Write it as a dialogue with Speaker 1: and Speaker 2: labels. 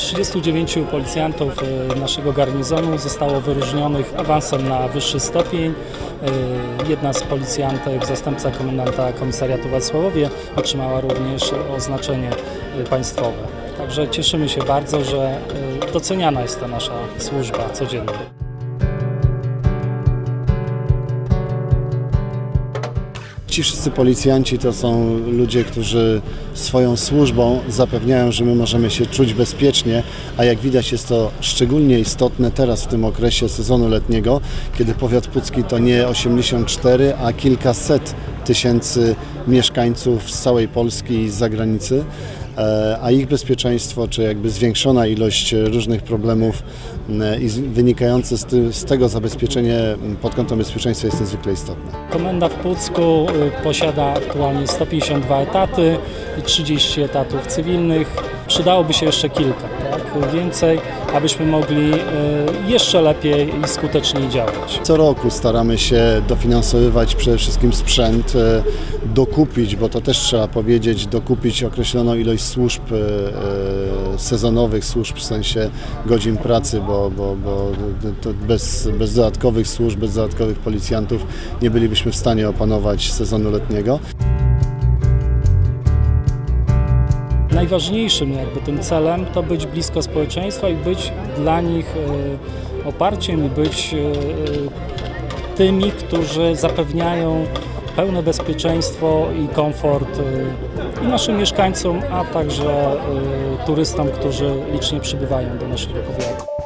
Speaker 1: 39 policjantów e, naszego garnizonu zostało wyróżnionych awansem na wyższy stopień. E, Jedna z policjantek, zastępca komendanta komisariatu Wacławowie, otrzymała również oznaczenie e, państwowe. Także cieszymy się bardzo, że doceniana jest ta nasza służba codziennie.
Speaker 2: Ci wszyscy policjanci to są ludzie, którzy swoją służbą zapewniają, że my możemy się czuć bezpiecznie, a jak widać jest to szczególnie istotne teraz w tym okresie sezonu letniego, kiedy powiat pucki to nie 84, a kilkaset tysięcy mieszkańców z całej Polski i z zagranicy, a ich bezpieczeństwo, czy jakby zwiększona ilość różnych problemów e, i wynikające z, ty, z tego zabezpieczenie pod kątem bezpieczeństwa jest niezwykle istotne.
Speaker 1: Komenda w Pucku y, posiada aktualnie 152 etaty i 30 etatów cywilnych. Przydałoby się jeszcze kilka, tak? więcej, abyśmy mogli y, jeszcze lepiej i skuteczniej działać.
Speaker 2: Co roku staramy się dofinansowywać przede wszystkim sprzęt, e, dokupić, bo to też trzeba powiedzieć, dokupić określoną ilość służb e, e, sezonowych, służb w sensie godzin pracy, bo, bo, bo bez, bez dodatkowych służb, bez dodatkowych policjantów nie bylibyśmy w stanie opanować sezonu letniego.
Speaker 1: Najważniejszym jakby tym celem to być blisko społeczeństwa i być dla nich y, oparciem być y, tymi, którzy zapewniają pełne bezpieczeństwo i komfort i naszym mieszkańcom, a także turystom, którzy licznie przybywają do naszego powiatu.